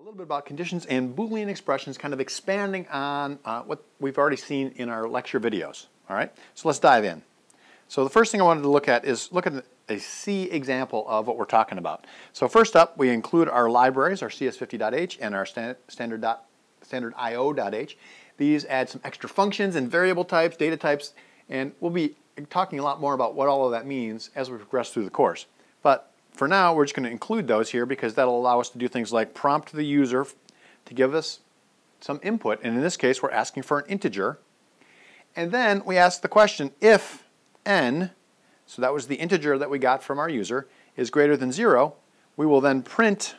A little bit about conditions and Boolean expressions, kind of expanding on uh, what we've already seen in our lecture videos. All right, so let's dive in. So the first thing I wanted to look at is look at a C example of what we're talking about. So first up, we include our libraries, our cs50.h and our standard, standard, standard io.h. These add some extra functions and variable types, data types, and we'll be talking a lot more about what all of that means as we progress through the course. But for now, we're just going to include those here because that'll allow us to do things like prompt the user to give us some input. And in this case, we're asking for an integer. And then we ask the question, if n, so that was the integer that we got from our user, is greater than 0, we will then print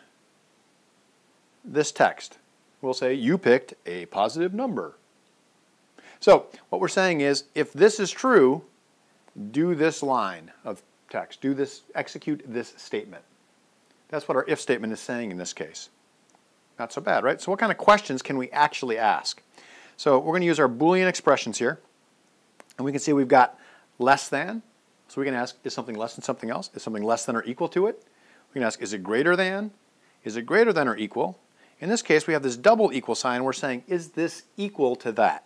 this text. We'll say, you picked a positive number. So what we're saying is, if this is true, do this line of text. Do this, execute this statement. That's what our if statement is saying in this case. Not so bad, right? So what kind of questions can we actually ask? So we're going to use our Boolean expressions here. And we can see we've got less than. So we can ask, is something less than something else? Is something less than or equal to it? We can ask, is it greater than? Is it greater than or equal? In this case, we have this double equal sign. We're saying, is this equal to that?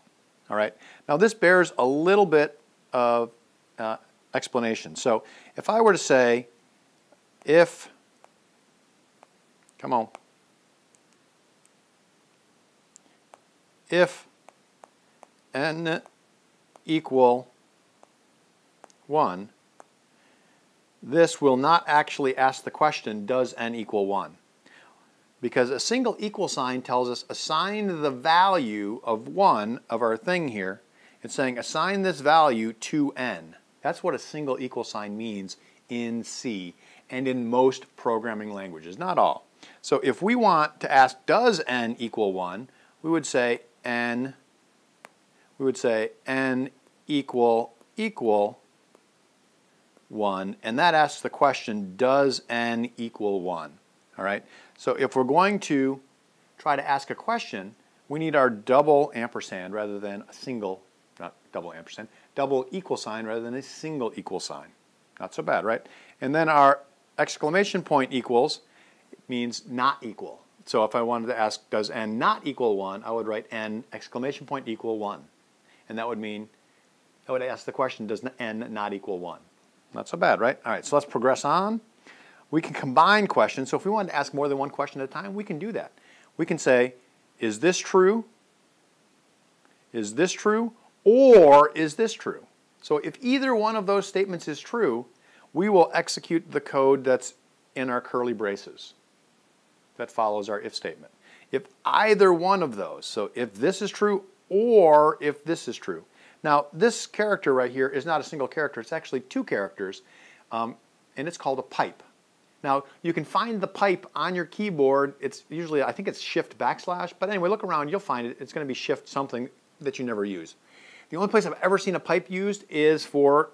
All right. Now this bears a little bit of uh, explanation. So if I were to say, if, come on, if n equal 1, this will not actually ask the question, does n equal 1? Because a single equal sign tells us assign the value of 1 of our thing here. It's saying assign this value to n. That's what a single equal sign means in C and in most programming languages, not all. So if we want to ask does n equal 1, we would say n, we would say n equal equal 1, and that asks the question, does n equal 1? All right, so if we're going to try to ask a question, we need our double ampersand rather than a single, double ampersand, double equal sign rather than a single equal sign. Not so bad, right? And then our exclamation point equals means not equal. So if I wanted to ask, does n not equal 1, I would write n exclamation point equal 1. And that would mean, I would ask the question, does n not equal 1? Not so bad, right? All right, so let's progress on. We can combine questions. So if we wanted to ask more than one question at a time, we can do that. We can say, is this true? Is this true? Or is this true? So if either one of those statements is true, we will execute the code that's in our curly braces that follows our if statement. If either one of those, so if this is true or if this is true. Now this character right here is not a single character, it's actually two characters, um, and it's called a pipe. Now you can find the pipe on your keyboard, it's usually, I think it's shift backslash, but anyway, look around, you'll find it, it's going to be shift something that you never use. The only place I've ever seen a pipe used is for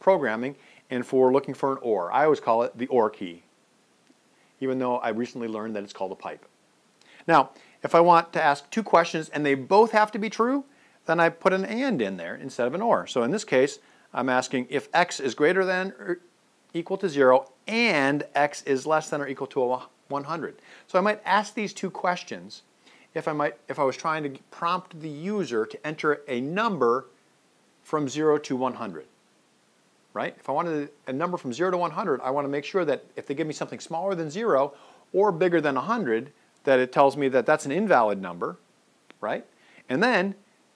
programming and for looking for an OR. I always call it the OR key, even though I recently learned that it's called a pipe. Now, if I want to ask two questions and they both have to be true, then I put an AND in there instead of an OR. So in this case, I'm asking if x is greater than or equal to 0 and x is less than or equal to 100. So I might ask these two questions if I, might, if I was trying to prompt the user to enter a number from 0 to 100. Right? If I wanted a number from 0 to 100, I want to make sure that if they give me something smaller than 0 or bigger than 100, that it tells me that that's an invalid number, right? And then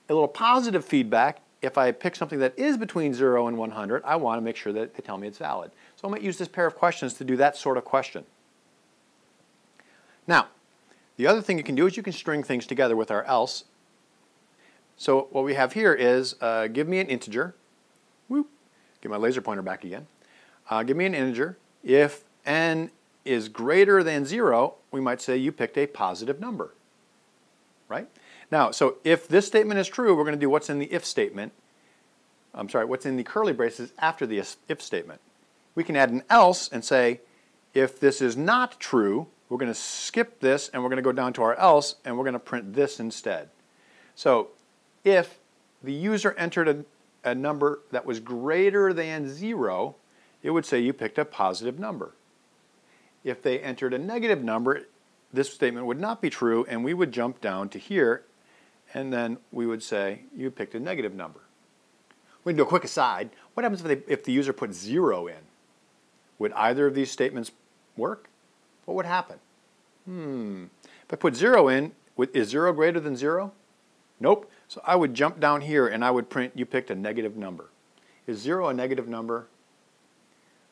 a little positive feedback, if I pick something that is between 0 and 100, I want to make sure that they tell me it's valid. So I might use this pair of questions to do that sort of question. Now, the other thing you can do is you can string things together with our else. So what we have here is uh, give me an integer. Whoop, get my laser pointer back again. Uh, give me an integer. If n is greater than 0, we might say you picked a positive number. Right? Now, so if this statement is true, we're going to do what's in the if statement. I'm sorry, what's in the curly braces after the if statement. We can add an else and say, if this is not true, we're going to skip this and we're going to go down to our else and we're going to print this instead. So if the user entered a, a number that was greater than 0, it would say you picked a positive number. If they entered a negative number, this statement would not be true, and we would jump down to here, and then we would say you picked a negative number. We can do a quick aside. What happens if, they, if the user put zero in? Would either of these statements work? What would happen? Hmm. If I put zero in, is zero greater than zero? Nope. So I would jump down here and I would print you picked a negative number. Is zero a negative number?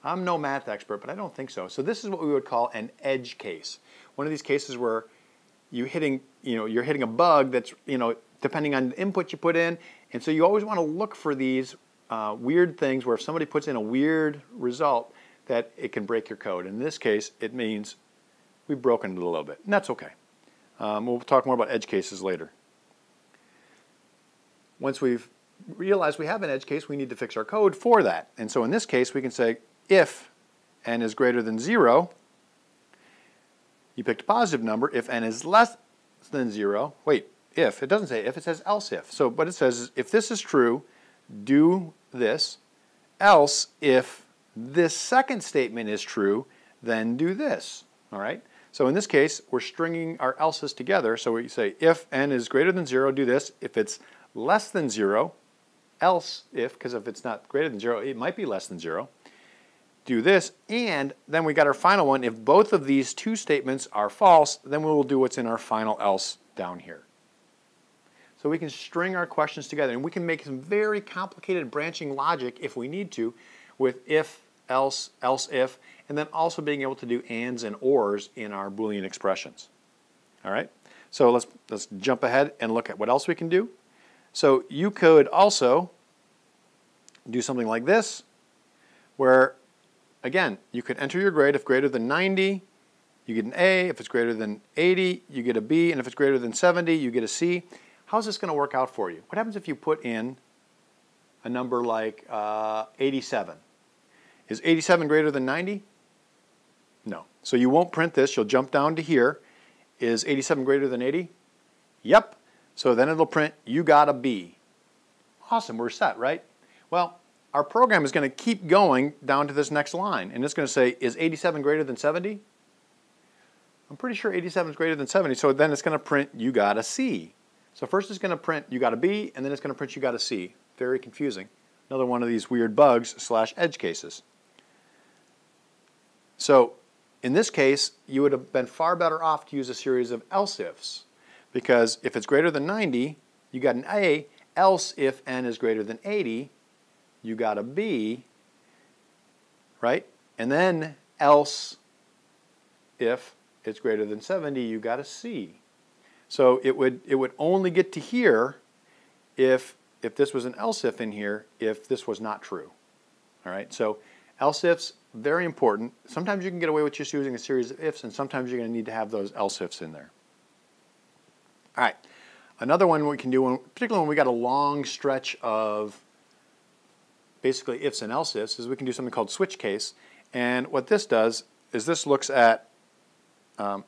I'm no math expert, but I don't think so. So this is what we would call an edge case. One of these cases where you hitting, you know, you're hitting a bug that's, you know, depending on the input you put in. And so you always want to look for these uh, weird things where if somebody puts in a weird result, that it can break your code. In this case, it means we've broken it a little bit, and that's okay. Um, we'll talk more about edge cases later. Once we've realized we have an edge case, we need to fix our code for that. And so in this case, we can say if n is greater than 0, you picked a positive number. If n is less than 0, wait, if, it doesn't say if, it says else if. So what it says is if this is true, do this, else if this second statement is true, then do this. All right? So in this case, we're stringing our else's together. So we say if n is greater than 0, do this. If it's less than 0, else if, because if it's not greater than 0, it might be less than 0, do this. And then we got our final one. If both of these two statements are false, then we will do what's in our final else down here. So we can string our questions together and we can make some very complicated branching logic if we need to with if, else, else if, and then also being able to do ands and ors in our Boolean expressions. All right, so let's, let's jump ahead and look at what else we can do. So you could also do something like this, where, again, you could enter your grade. If greater than 90, you get an A. If it's greater than 80, you get a B. And if it's greater than 70, you get a C. How's this going to work out for you? What happens if you put in a number like uh, 87? Is 87 greater than 90? No. So you won't print this. You'll jump down to here. Is 87 greater than 80? Yep. So then it'll print, you got a B. Awesome, we're set, right? Well, our program is going to keep going down to this next line. And it's going to say, is 87 greater than 70? I'm pretty sure 87 is greater than 70. So then it's going to print, you got a C. So first it's going to print, you got a B, and then it's going to print, you got a C. Very confusing. Another one of these weird bugs slash edge cases. So in this case, you would have been far better off to use a series of else ifs because if it's greater than 90, you got an A, else if n is greater than 80, you got a B, right? And then else if it's greater than 70, you got a C. So it would, it would only get to here if, if this was an else if in here, if this was not true. All right, so else ifs very important. Sometimes you can get away with just using a series of ifs, and sometimes you're going to need to have those else ifs in there. All right, another one we can do, when, particularly when we got a long stretch of basically ifs and else ifs, is we can do something called switch case. And what this does is this looks at um,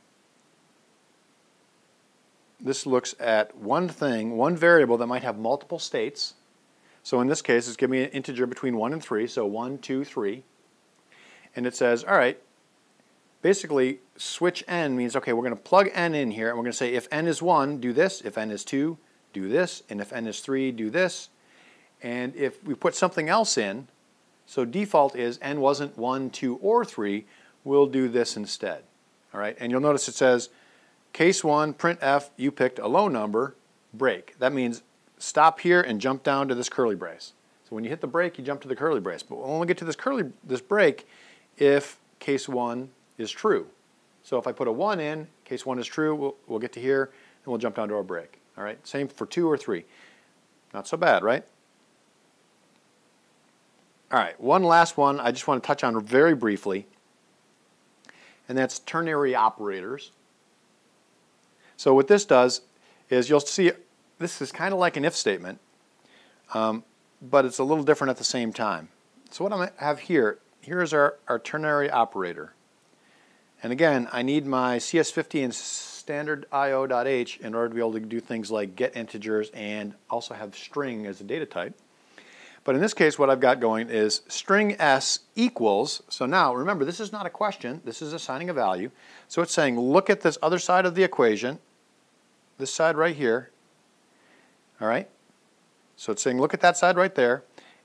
this looks at one thing, one variable that might have multiple states. So in this case, it's giving me an integer between 1 and 3, so 1, 2, 3 and it says, all right, basically switch n means, okay, we're going to plug n in here, and we're going to say if n is 1, do this, if n is 2, do this, and if n is 3, do this. And if we put something else in, so default is n wasn't 1, 2, or 3, we'll do this instead. All right, and you'll notice it says case 1, printf, you picked a low number, break. That means stop here and jump down to this curly brace. So when you hit the break, you jump to the curly brace. But we'll only get to this curly this break if case 1 is true. So if I put a 1 in, case 1 is true, we'll, we'll get to here, and we'll jump down to our break. All right, same for 2 or 3. Not so bad, right? All right, one last one I just want to touch on very briefly, and that's ternary operators. So what this does is you'll see this is kind of like an if statement, um, but it's a little different at the same time. So what I have here here's our, our ternary operator. And again, I need my CS50 and standard IO.H in order to be able to do things like get integers and also have string as a data type. But in this case, what I've got going is string s equals, so now remember, this is not a question, this is assigning a value. So it's saying, look at this other side of the equation, this side right here, all right? So it's saying, look at that side right there,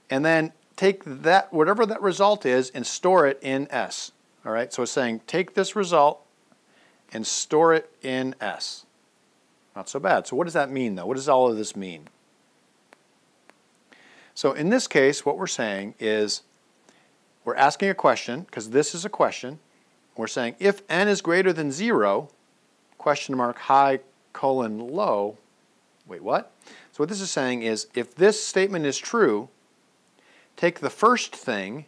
and then take that, whatever that result is, and store it in s. All right, so it's saying, take this result and store it in s. Not so bad. So what does that mean, though? What does all of this mean? So in this case, what we're saying is we're asking a question, because this is a question. We're saying if n is greater than 0, question mark high colon low, wait, what? So what this is saying is if this statement is true, take the first thing,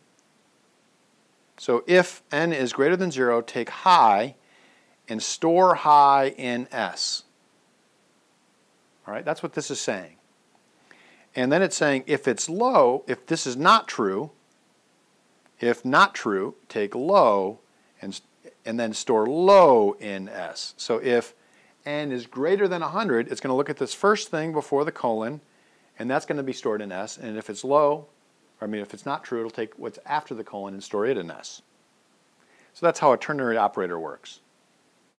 so if n is greater than 0, take high and store high in S. All right, that's what this is saying. And then it's saying if it's low, if this is not true, if not true, take low and, and then store low in S. So if n is greater than 100, it's going to look at this first thing before the colon, and that's going to be stored in S. And if it's low, I mean, if it's not true, it'll take what's after the colon and store it in S. So that's how a ternary operator works.